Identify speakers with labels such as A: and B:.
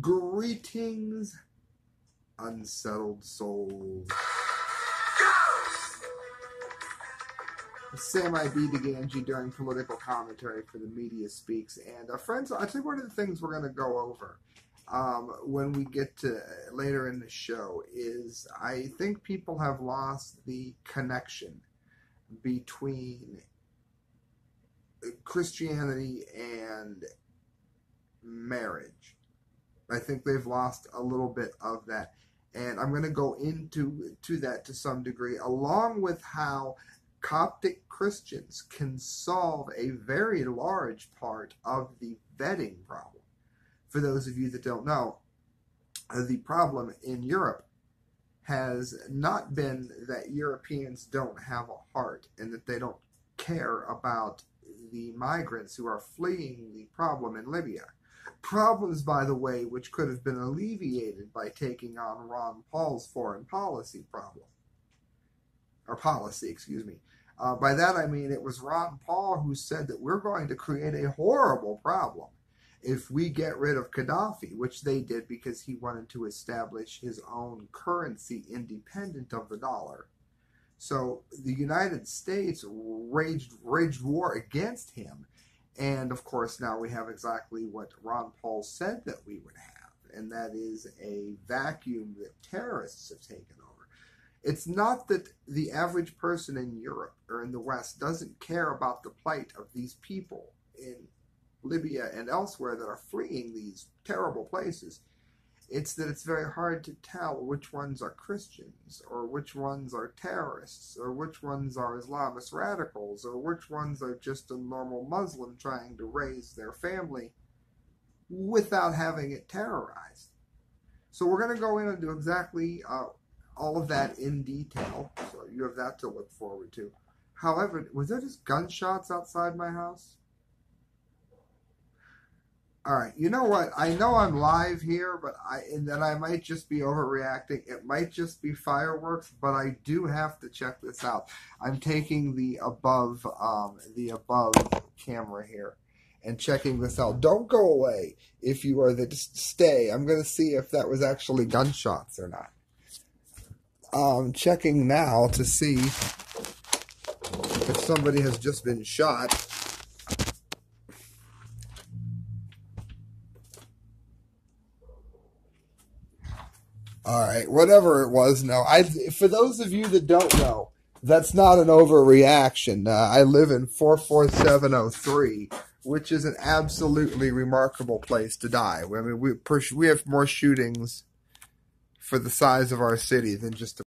A: Greetings, unsettled souls. Sam I. B. Di Gangi during political commentary for the Media Speaks. And uh, friends, I think one of the things we're going to go over um, when we get to later in the show is I think people have lost the connection between Christianity and marriage. I think they've lost a little bit of that. And I'm going to go into to that to some degree, along with how Coptic Christians can solve a very large part of the vetting problem. For those of you that don't know, uh, the problem in Europe has not been that Europeans don't have a heart and that they don't care about the migrants who are fleeing the problem in Libya. Problems, by the way, which could have been alleviated by taking on Ron Paul's foreign policy problem. Or policy, excuse me. Uh, by that I mean it was Ron Paul who said that we're going to create a horrible problem if we get rid of Gaddafi, which they did because he wanted to establish his own currency independent of the dollar. So the United States raged waged war against him, and of course now we have exactly what Ron Paul said that we would have, and that is a vacuum that terrorists have taken over. It's not that the average person in Europe or in the West doesn't care about the plight of these people in Libya and elsewhere that are fleeing these terrible places. It's that it's very hard to tell which ones are Christians, or which ones are terrorists, or which ones are Islamist radicals, or which ones are just a normal Muslim trying to raise their family without having it terrorized. So we're going to go in and do exactly uh, all of that in detail. So you have that to look forward to. However, was there just gunshots outside my house? All right, you know what? I know I'm live here, but I and that I might just be overreacting. It might just be fireworks, but I do have to check this out. I'm taking the above um, the above camera here and checking this out. Don't go away if you are the stay. I'm going to see if that was actually gunshots or not. Um, checking now to see if somebody has just been shot. All right, whatever it was. No, I. For those of you that don't know, that's not an overreaction. Uh, I live in four four seven zero three, which is an absolutely remarkable place to die. I mean, we we have more shootings for the size of our city than just.